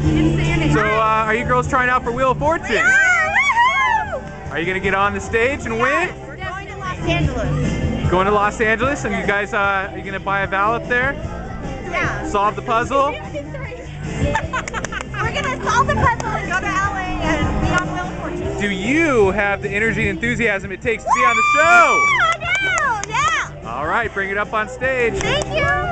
So, uh, are you girls trying out for Wheel of Fortune? Yeah, Are you gonna get on the stage and win? We're going to Los Angeles. Going to Los Angeles, and you guys, uh, are you gonna buy a vowel up there? Yeah. Solve the puzzle? We're gonna solve the puzzle and go to LA and be on Wheel of Fortune. Do you have the energy and enthusiasm it takes to be on the show? I do, yeah. All right, bring it up on stage. Thank you.